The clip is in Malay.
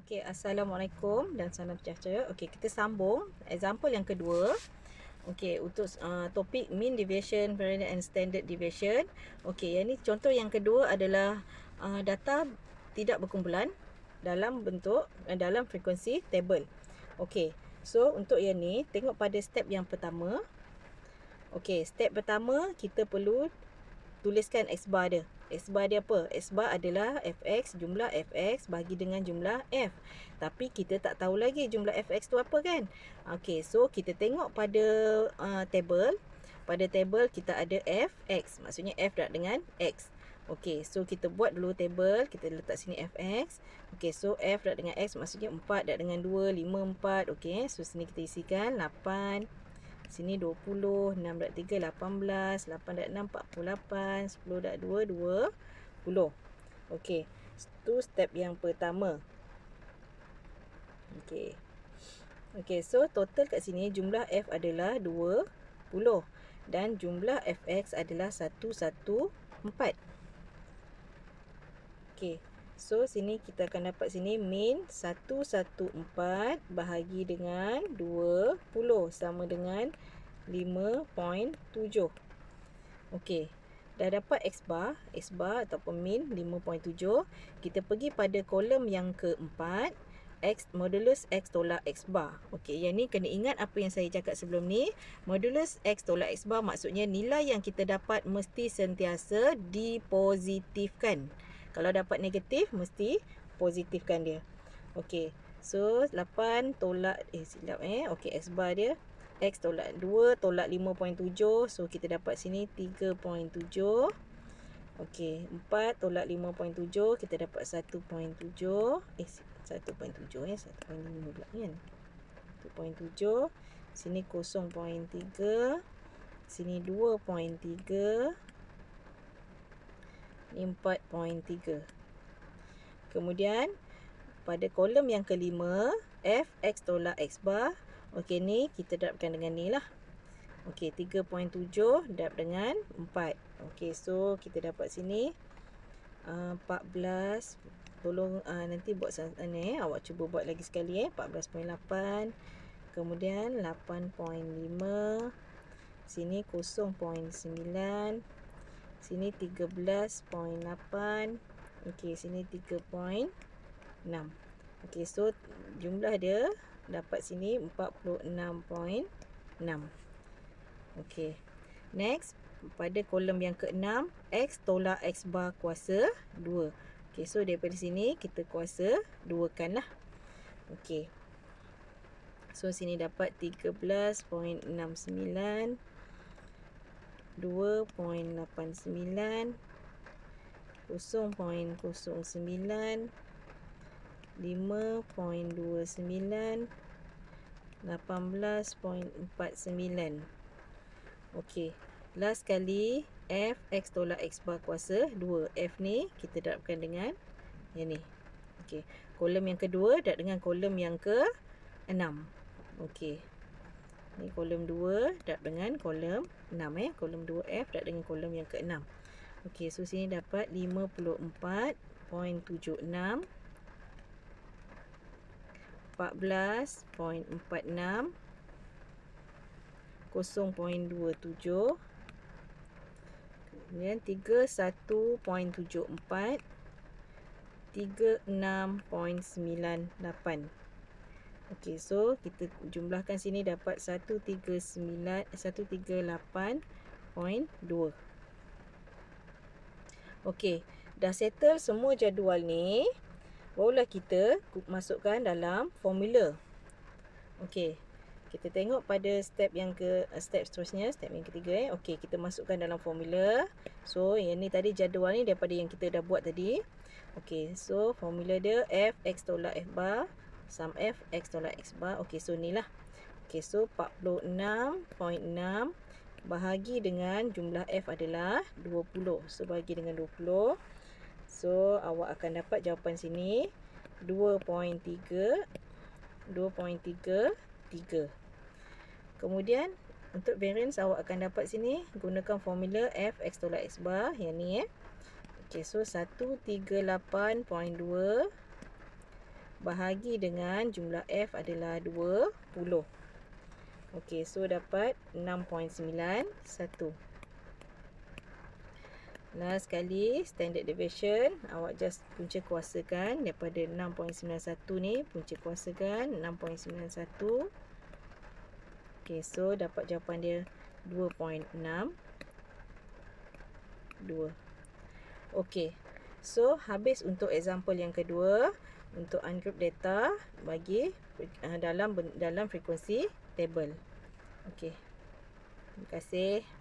Okey, Assalamualaikum dan salam sejahtera. Okey, kita sambung example yang kedua. Okey, untuk uh, topik mean deviation, variance and standard deviation. Okey, yang ni contoh yang kedua adalah uh, data tidak berkumpulan dalam bentuk uh, dalam frekuensi table. Okey, so untuk yang ni tengok pada step yang pertama. Okey, step pertama kita perlu tuliskan X bar dia. X bar dia apa? X bar adalah Fx jumlah Fx bagi dengan jumlah F. Tapi kita tak tahu lagi jumlah Fx tu apa kan? Okey, so kita tengok pada uh, table. Pada table kita ada Fx. Maksudnya F dah dengan X. Okey, so kita buat dulu table. Kita letak sini Fx. Okey, so F dah dengan X maksudnya 4 dah dengan 2, 5, 4. Okey, so sini kita isikan 8. Sini 20, 6 dak 3, 18, 8 dak 6, 48, 10 dak 2, 20. Okey, itu step yang pertama. Okey. Okey, so total kat sini jumlah F adalah 20 dan jumlah Fx adalah 114. Okey. So sini kita akan dapat sini min 114 bahagi dengan 20 sama dengan 5.7. Okey. Dah dapat X bar, X bar ataupun min 5.7. Kita pergi pada kolom yang keempat. X modulus X tolak X bar. Okey, yang ni kena ingat apa yang saya cakap sebelum ni. Modulus X tolak X bar maksudnya nilai yang kita dapat mesti sentiasa dipositifkan. Kalau dapat negatif mesti positifkan dia. Okey. So 8 tolak eh silap eh. Okey X bar dia. X tolak 2 tolak 5.7 so kita dapat sini 3.7 Okey 4 tolak 5.7 kita dapat 1.7 eh 1.7 eh. 1.5 pula kan? 1.7 sini 0.3 sini 2.3 Ni 4.3. Kemudian pada kolom yang kelima, F X tolak X bar. Okey ni kita darabkan dengan ni lah. Okey 3.7 darab dengan 4. Okey so kita dapat sini uh, 14 tolong uh, nanti buat sana ni awak cuba buat lagi sekali eh 14.8 kemudian 8.5 sini 0.9 Sini 13.8. Okey, sini 3.6. Okey, so jumlah dia dapat sini 46.6. Okey. Next, pada kolom yang ke-6, X tolak X bar kuasa 2. Okey, so daripada sini kita kuasa 2 kan lah. Okey. So, sini dapat 13.69. 2.89 0.09 5.29 18.49 Okey Last kali F X tolak X bar kuasa 2 F ni kita darabkan dengan Yang ni Okey Kolom yang kedua Darab dengan kolom yang ke 6 Okey Ni kolom 2 darab dengan kolom 6 eh. Kolom 2F darab dengan kolom yang ke-6. Okey, so sini dapat 54.76 14.46 0.27 Kemudian 31.74 36.98 Okey, so kita jumlahkan sini dapat 139 138.2. Okey, dah settle semua jadual ni. Barulah kita masukkan dalam formula. Okey. Kita tengok pada step yang ke step seterusnya, step yang ketiga eh. Okey, kita masukkan dalam formula. So, yang ni tadi jadual ni daripada yang kita dah buat tadi. Okey, so formula dia f x tolak f bar sum f x tolak x bar. Okey, so ni lah. Okey, so 46.6 bahagi dengan jumlah f adalah 20. So bahagi dengan 20. So awak akan dapat jawapan sini 2.3 2.33. Kemudian untuk variance awak akan dapat sini gunakan formula f x tolak x bar yang ni eh. Okey, so 138.2 bahagi dengan jumlah F adalah 20. Okey, so dapat 6.91. Last sekali, standard deviation. Awak just punca kuasakan daripada 6.91 ni. Punca kuasakan 6.91. Okay, so dapat jawapan dia 2.6. 2. Okay, so habis untuk example yang kedua. Untuk ungroup data bagi uh, dalam dalam frekuensi table. Okay. Terima kasih.